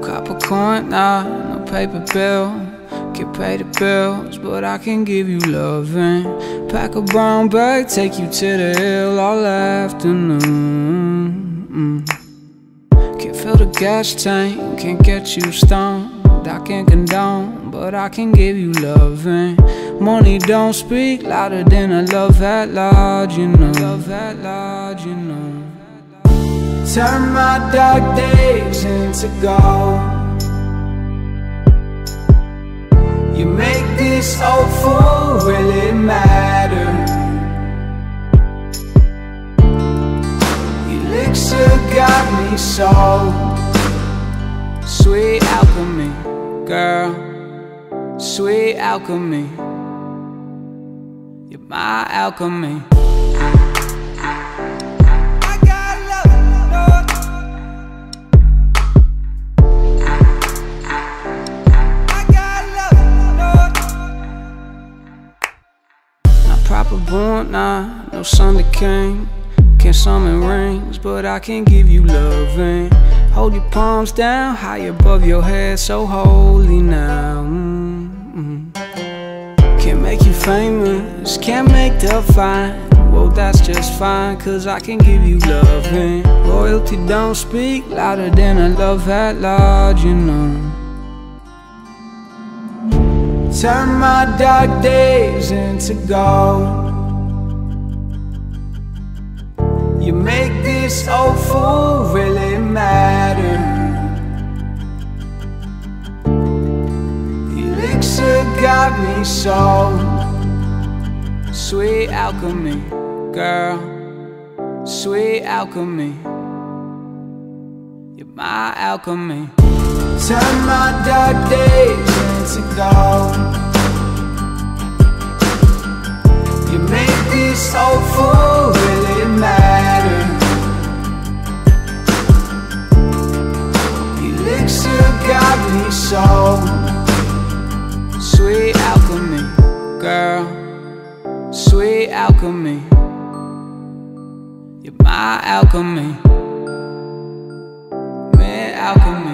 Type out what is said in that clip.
coin, nah, no paper bill. Can pay the bills, but I can give you loving. Pack a brown bag, take you to the hill all afternoon. Mm. Can't fill the gas tank, can't get you stoned. I can't condone, but I can give you loving. Money don't speak louder than a love at large, you know. Love at large, you know. Turn my dark days into gold. You make this hopeful really matter. Elixir got me so Sweet alchemy, girl Sweet alchemy You're my alchemy proper born, nah, no Sunday king Can't summon rings, but I can give you loving Hold your palms down, high above your head, so holy now mm -hmm. Can't make you famous, can't make the fine Well, that's just fine, cause I can give you loving Royalty don't speak louder than a love at large, you know Turn my dark days into gold. You make this hopeful really matter. Elixir got me so Sweet alchemy, girl. Sweet alchemy. You're my alchemy. Turn my dark days into gold Elixir got me so Sweet alchemy, girl. Sweet alchemy. You're my alchemy. Man, alchemy